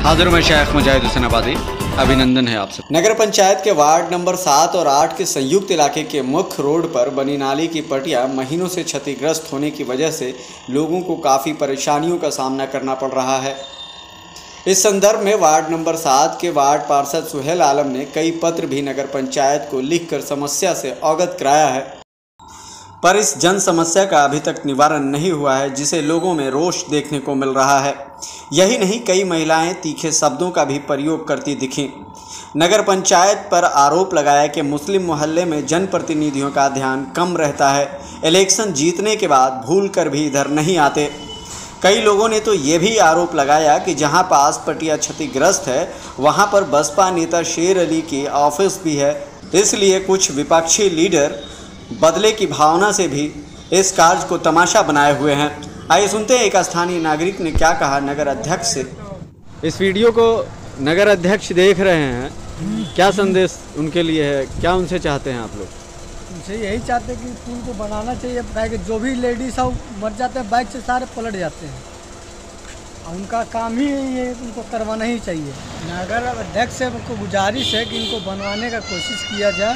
हाजिर में शेख मुजाहिद हुसैन आबादी। अभिनंदन है आपसे नगर पंचायत के वार्ड नंबर सात और आठ के संयुक्त इलाके के मुख्य रोड पर बनी नाली की पटिया महीनों से क्षतिग्रस्त होने की वजह से लोगों को काफ़ी परेशानियों का सामना करना पड़ रहा है। इस संदर्भ में वार्ड नंबर सात के वार्ड पार्षद सुहेल आलम ने कई पत्र भी नगर पंचायत को लिखकर समस्या से अवगत कराया है। पर इस जन समस्या का अभी तक निवारण नहीं हुआ है, जिसे लोगों में रोष देखने को मिल रहा है। यही नहीं, कई महिलाएँ तीखे शब्दों का भी प्रयोग करती दिखीं। नगर पंचायत पर आरोप लगाया कि मुस्लिम मोहल्ले में जनप्रतिनिधियों का ध्यान कम रहता है। इलेक्शन जीतने के बाद भूल कर भी इधर नहीं आते। कई लोगों ने तो ये भी आरोप लगाया कि जहाँ पास पटिया क्षतिग्रस्त है, वहाँ पर बसपा नेता शेर अली की ऑफ़िस भी है। इसलिए कुछ विपक्षी लीडर बदले की भावना से भी इस कार्य को तमाशा बनाए हुए हैं। आइए सुनते हैं एक स्थानीय नागरिक ने क्या कहा नगर अध्यक्ष से। इस वीडियो को नगर अध्यक्ष देख रहे हैं। क्या संदेश उनके लिए है? क्या उनसे चाहते हैं आप लोग? उनसे यही चाहते हैं कि पुल को बनाना चाहिए काहे कि जो भी लेडीज़ है मर जाते हैं बाइक से सारे पलट जाते हैं। और उनका काम ही ये उनको करवाना ही चाहिए। नगर अध्यक्ष से उनको गुजारिश है कि इनको बनवाने का कोशिश किया जाए।